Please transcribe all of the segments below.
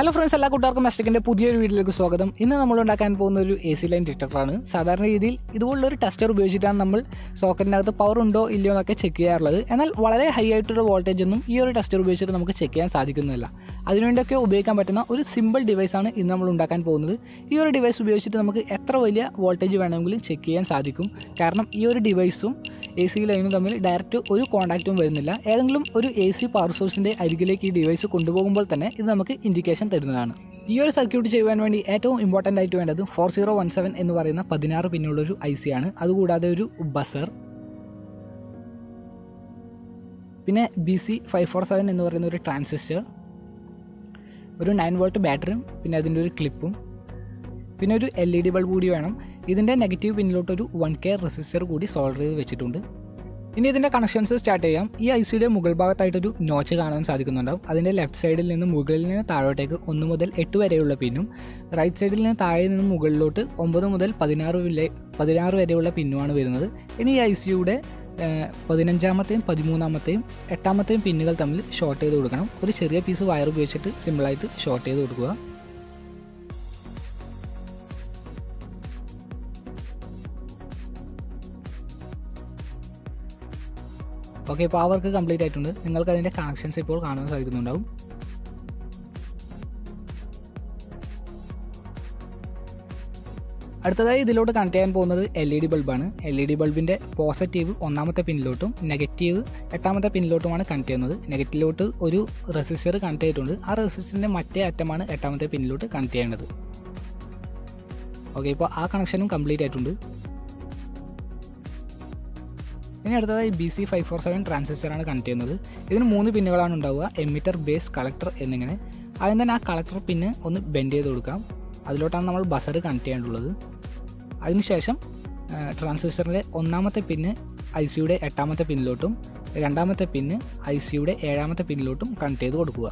Hello friends എല്ലാ കൂട്ടുകാർക്കും മെസ്റ്റിക്കിന്റെ പുതിയൊരു വീഡിയോയിലേക്ക് സ്വാഗതം. ഇന്ന് നമ്മൾ ഉണ്ടാക്കാൻ പോകുന്ന ഒരു എ സി ലൈൻ ഡിറ്റക്ടറാണ് സാധാരണ രീതിയിൽ ഇതുപോലുള്ളൊരു ടെസ്റ്റർ ഉപയോഗിച്ചിട്ടാണ് നമ്മൾ സോക്കറ്റിനകത്ത് പവർ ഉണ്ടോ ഇല്ലയോ എന്നൊക്കെ ചെക്ക് ചെയ്യാറുള്ളത്. എന്നാൽ വളരെ ഹൈ ആയിട്ടുള്ള വോൾട്ടേജ് ഒന്നും ഈ ഒരു ടെസ്റ്റർ ഉപയോഗിച്ചിട്ട് നമുക്ക് ചെക്ക് ചെയ്യാൻ സാധിക്കുന്നില്ല അതിനുവേണ്ടിയൊക്കെ ഉപയോഗിക്കാൻ പറ്റുന്ന ഒരു സിമ്പിൾ ഡിവൈസാണ് ഇന്ന് നമ്മൾ ഉണ്ടാക്കാൻ പോകുന്നത്. ഈ ഒരു ഡിവൈസ് ഉപയോഗിച്ചിട്ട് നമുക്ക് എത്ര വലിയ വോൾട്ടേജ് വേണമെങ്കിലും ചെക്ക് ചെയ്യാൻ സാധിക്കും. കാരണം ഈ ഒരു ഡിവൈസും എ സി ലൈനും തമ്മിൽ ഡയറക്റ്റ് ഒരു കോൺടാക്റ്റും വരുന്നില്ല. ഏതെങ്കിലും ഒരു എ സി പവർ സോഴ്സിന്റെ അരികിലേക്ക് ഈ ഡിവൈസ് കൊണ്ടുപോകുമ്പോൾ തന്നെ ഇത് നമുക്ക് ഇൻഡിക്കേഷൻ തരുന്നതാണ്. ഈ ഒരു സർക്യൂട്ട് ചെയ്യുവാൻ വേണ്ടി ഏറ്റവും ഇമ്പോർട്ടന്റ് ആയിട്ട് വേണ്ടത് ഫോർ സീറോ വൺ സെവൻ എന്ന് പറയുന്ന പതിനാറ് പിന്നുള്ളൊരു ഐ സി ആണ്. അതുകൂടാതെ ഒരു ബസർ പിന്നെ B C five four seven എന്ന് പറയുന്ന ഒരു ട്രാൻസിസ്റ്റർ ഒരു നയൻ വോൾട്ട് ബാറ്ററിയും പിന്നെ അതിന്റെ ഒരു ക്ലിപ്പും പിന്നെ ഒരു എൽ ഇ ഡി ബൾബ് കൂടി വേണം. ഇതിന്റെ നെഗറ്റീവ് പിന്നിലോട്ട് ഒരു വൺ കെ റെസിസ്റ്റർ കൂടി സോൾഡർ ചെയ്ത് വെച്ചിട്ടുണ്ട്. ഇനി ഇതിന്റെ കണക്ഷൻസ് സ്റ്റാർട്ട് ചെയ്യാം. ഈ ഐ സിയുടെ മുകൾ ഭാഗത്തായിട്ടൊരു നോച്ച് കാണാൻ സാധിക്കുന്നുണ്ടാവും. അതിന്റെ ലെഫ്റ്റ് സൈഡിൽ നിന്ന് മുകളിൽ നിന്ന് താഴോട്ടേക്ക് ഒന്ന് മുതൽ എട്ട് വരെയുള്ള പിന്നും റൈറ്റ് സൈഡിൽ നിന്ന് താഴെ നിന്ന് മുകളിലോട്ട് ഒമ്പത് മുതൽ പതിനാറ് വിലെ പതിനാറ് വരെയുള്ള പിന്നുമാണ് വരുന്നത്. ഇനി ഈ ഐ സിയുടെ പതിനഞ്ചാമത്തെയും പതിമൂന്നാമത്തെയും എട്ടാമത്തെയും പിന്നുകൾ തമ്മിൽ ഷോർട്ട് ചെയ്ത് കൊടുക്കണം. ഒരു ചെറിയ പീസ് വയർ ഉപയോഗിച്ചിട്ട് സിമ്പിളായിട്ട് ഷോർട്ട് ചെയ്ത് കൊടുക്കുക. ഓക്കെ ഇപ്പോൾ ആ വർക്ക് കംപ്ലീറ്റ് ആയിട്ടുണ്ട്. നിങ്ങൾക്ക് അതിന്റെ കണക്ഷൻസ് ഇപ്പോൾ കാണാൻ സാധിക്കുന്നുണ്ടാവും. അടുത്തതായി ഇതിലോട്ട് കണക്ട് ചെയ്യാൻ പോകുന്നത് എൽ ഇ ഡി ബൾബാണ് എൽ ഇ ഡി ബൾബിന്റെ പോസിറ്റീവ് ഒന്നാമത്തെ പിന്നിലോട്ടും നെഗറ്റീവ് എട്ടാമത്തെ പിന്നിലോട്ടുമാണ് കണക്ട് ചെയ്യുന്നത്. നെഗറ്റീവിലോട്ട് ഒരു റെസിസ്റ്റർ കണക്ട് ചെയ്തിട്ടുണ്ട്. ആ റെസിസ്റ്ററിന്റെ മറ്റേ അറ്റമാണ് എട്ടാമത്തെ പിന്നിലോട്ട് കണക്ട് ചെയ്യേണ്ടത്. ഓക്കെ ഇപ്പോൾ ആ കണക്ഷനും കംപ്ലീറ്റ് ആയിട്ടുണ്ട്. ഇനി അടുത്തതായി B C five four seven ട്രാൻസിസ്റ്ററാണ് connect ചെയ്യുന്നത്. ഇതിന് മൂന്ന് പിന്നുകളാണ് ഉണ്ടാവുക. എമിറ്റർ ബേസ് കളക്ടർ എന്നിങ്ങനെ. ആദ്യം തന്നെ ആ കളക്ടർ പിന്ന് ഒന്ന് ബെൻഡ് ചെയ്ത് കൊടുക്കാം. അതിലോട്ടാണ് നമ്മൾ ബസർ കണക്ട് ചെയ്യേണ്ടുള്ളത് അതിനുശേഷം ട്രാൻസിസ്റ്ററിന്റെ ഒന്നാമത്തെ പിന്ന് ഐ സിയുടെ എട്ടാമത്തെ പിന്നിലോട്ടും രണ്ടാമത്തെ പിന്ന് ഐ സിയുടെ ഏഴാമത്തെ പിന്നിലോട്ടും കണക്ട് ചെയ്ത് കൊടുക്കുക.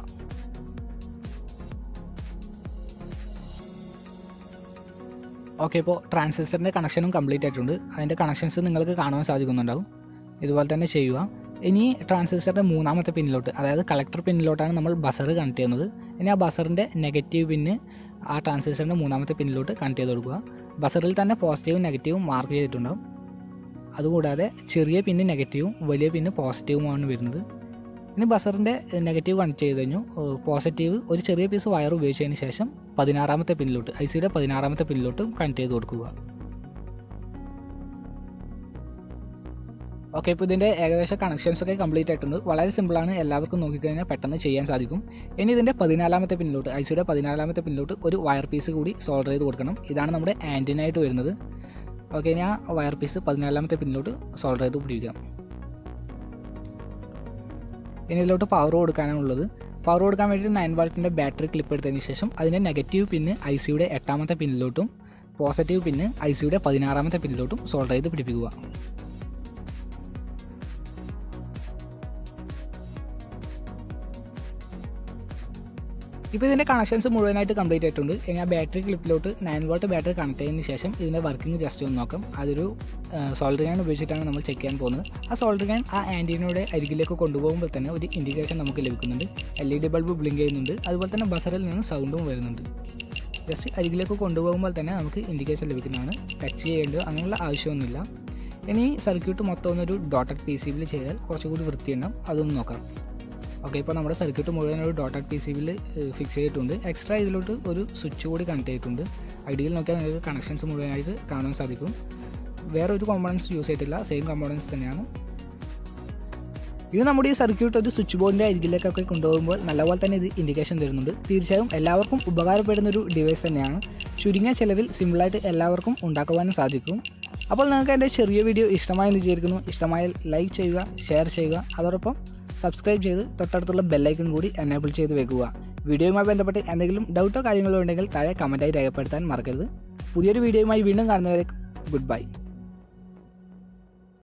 ഓക്കെ ഇപ്പോൾ ട്രാൻസിസ്റ്ററിന്റെ കണക്ഷനും കംപ്ലീറ്റ് ആയിട്ടുണ്ട്. അതിന്റെ കണക്ഷൻസ് നിങ്ങൾക്ക് കാണാൻ സാധിക്കുന്നുണ്ടാവും. ഇതുപോലെ തന്നെ ചെയ്യുക. ഇനി ട്രാൻസിസ്റ്ററിന്റെ മൂന്നാമത്തെ പിന്നിലോട്ട് അതായത് കളക്ടർ പിന്നിലോട്ടാണ് നമ്മൾ ബസർ കണക്ട് ചെയ്യുന്നത്. ഇനി ആ ബസറിന്റെ നെഗറ്റീവ് പിന്ന് ആ ട്രാൻസിസ്റ്ററിന്റെ മൂന്നാമത്തെ പിന്നിലോട്ട് കണക്ട് ചെയ്ത് കൊടുക്കുക. ബസറിൽ തന്നെ പോസിറ്റീവും നെഗറ്റീവും മാർക്ക് ചെയ്തിട്ടുണ്ടാകും അതുകൂടാതെ ചെറിയ പിന്ന് നെഗറ്റീവും വലിയ പിന്ന് പോസിറ്റീവുമാണ് വരുന്നത്. ഇനി ബസറിന്റെ നെഗറ്റീവ് കണക്ട് ചെയ്ത് കഴിഞ്ഞു. പോസിറ്റീവ് ഒരു ചെറിയ പീസ് വയർ ഉപയോഗിച്ചതിന് ശേഷം പതിനാറാമത്തെ പിന്നിലോട്ട് ഐ സിയുടെ പതിനാറാമത്തെ പിന്നിലോട്ടും കണക്ട് ചെയ്ത് കൊടുക്കുക. ഓക്കെ ഇപ്പോൾ ഇതിന്റെ ഏകദേശം കണക്ഷൻസ് ഒക്കെ കംപ്ലീറ്റ് ആയിട്ടുണ്ട്. വളരെ സിമ്പിളാണ് എല്ലാവർക്കും നോക്കിക്കഴിഞ്ഞാൽ പെട്ടെന്ന് ചെയ്യാൻ സാധിക്കും. ഇനി ഇതിന്റെ പതിനാലാമത്തെ പിന്നിലോട്ട് ഐ സിയുടെ പതിനാലാമത്തെ പിന്നിലോട്ട് ഒരു വയർ പീസ് കൂടി സോൾഡർ ചെയ്ത് കൊടുക്കണം. ഇതാണ് നമ്മുടെ ആന്റിനായിട്ട് വരുന്നത്. ഓക്കെ ഞാൻ വയർ പീസ് പതിനാലാമത്തെ പിന്നിലോട്ട് സോൾഡർ ചെയ്ത് പിടിക്കാം ഇനി ഇതിലോട്ട് പവർ കൊടുക്കാനാണുള്ളത് പവർ കൊടുക്കാൻ വേണ്ടിയിട്ട് നയൻ വാൾട്ടിന്റെ ബാറ്ററി ക്ലിപ്പ് എടുത്തതിന് ശേഷം അതിന്റെ നെഗറ്റീവ് പിന്ന് ഐ സിയുടെ എട്ടാമത്തെ പിന്നിലോട്ടും പോസിറ്റീവ് പിന്ന് ഐ സിയുടെ പതിനാറാമത്തെ പിന്നിലോട്ടും സോൾഡർ ചെയ്ത് പിടിപ്പിക്കുക. ഇപ്പോൾ ഇതിന്റെ കണക്ഷൻസ് മുഴുവനായിട്ട് കംപ്ലീറ്റ് ആയിട്ടുണ്ട്. ഇനി ആ ബാറ്ററി ക്ലിപ്പിലോട്ട് നയൻ വോൾട്ട് ബാറ്ററി കണക്ട് ചെയ്തതിന് ശേഷം ഇതിന്റെ വർക്കിംഗ് ജസ്റ്റ് ഒന്ന് നോക്കാം. അതൊരു സോൾഡർ ഗാൻ ഉപയോഗിച്ചിട്ടാണ് നമ്മൾ ചെക്ക് ചെയ്യാൻ പോകുന്നത്. ആ സോൾഡർ ഗാൻ ആ ആന്റീനയുടെ അരികിലേക്ക് കൊണ്ടുപോകുമ്പോൾ തന്നെ ഒരു ഇൻഡിക്കേഷൻ നമുക്ക് ലഭിക്കുന്നുണ്ട്. L E D bulb blink ചെയ്യുന്നുണ്ട്. അതുപോലെ തന്നെ ബസറിൽ നിന്ന് സൗണ്ടും വരുന്നുണ്ട്. ജസ്റ്റ് അരികിലേക്ക് കൊണ്ടുപോകുമ്പോൾ തന്നെ നമുക്ക് ഇൻഡിക്കേഷൻ ലഭിക്കുന്നതാണ്. ടച്ച് ചെയ്യേണ്ടത് അങ്ങനെയുള്ള ആവശ്യമൊന്നുമില്ല. ഇനി സർക്യൂട്ട് മൊത്തം ഒന്നൊരു ഡോട്ടഡ് പി സി ബിയിൽ ചെയ്താൽ കുറച്ചുകൂടി വൃത്തിയുണ്ടാവും. അതൊന്ന് നോക്കാം. ഓക്കെ ഇപ്പോൾ നമ്മുടെ സർക്യൂട്ട് മുഴുവൻ ഒരു ഡോട്ടഡ് പി സി ബിയിൽ ഫിക്സ് ചെയ്തിട്ടുണ്ട്. എക്സ്ട്രാ ഇതിലോട്ട് ഒരു സ്വിച്ച് കൂടി കണക്ട് ചെയ്തിട്ടുണ്ട്. ഐഡിയയിൽ നോക്കിയാൽ നിങ്ങൾക്ക് കണക്ഷൻസ് മുഴുവനായിട്ട് കാണാൻ സാധിക്കും. വേറെ ഒരു കോമ്പോണൻസ് യൂസ് ചെയ്തിട്ടില്ല. സെയിം കോമ്പോണൻസ് തന്നെയാണ്. ഇത് നമ്മുടെ ഈ സർക്യൂട്ട് ഒരു സ്വിച്ച് ബോർഡിന്റെ അരികിലേക്കൊക്കെ കൊണ്ടുപോകുമ്പോൾ നല്ലപോലെ തന്നെ ഇത് ഇൻഡിക്കേഷൻ തരുന്നുണ്ട്. തീർച്ചയായും എല്ലാവർക്കും ഉപകാരപ്പെടുന്ന ഒരു ഡിവൈസ് തന്നെയാണ്. ചുരുങ്ങിയ ചിലവിൽ സിമ്പിളായിട്ട് എല്ലാവർക്കും ഉണ്ടാക്കുവാനും സാധിക്കും. അപ്പോൾ നിങ്ങൾക്ക് എന്റെ ചെറിയ വീഡിയോ ഇഷ്ടമായെന്ന് വിചാരിക്കുന്നു. ഇഷ്ടമായാൽ ലൈക്ക് ചെയ്യുക ഷെയർ ചെയ്യുക. അതോടൊപ്പം സബ്സ്ക്രൈബ് ചെയ്ത് തൊട്ടടുത്തുള്ള ബെല്ലൈക്കൺ കൂടി എനേബിൾ ചെയ്ത് വെക്കുക. വീഡിയോയുമായി ബന്ധപ്പെട്ട് എന്തെങ്കിലും ഡൗട്ടോ കാര്യങ്ങളോ ഉണ്ടെങ്കിൽ താഴെ കമന്റായി രേഖപ്പെടുത്താൻ മറക്കരുത്. പുതിയൊരു വീഡിയോയുമായി വീണ്ടും കാണുന്നവരെ ഗുഡ് ബൈ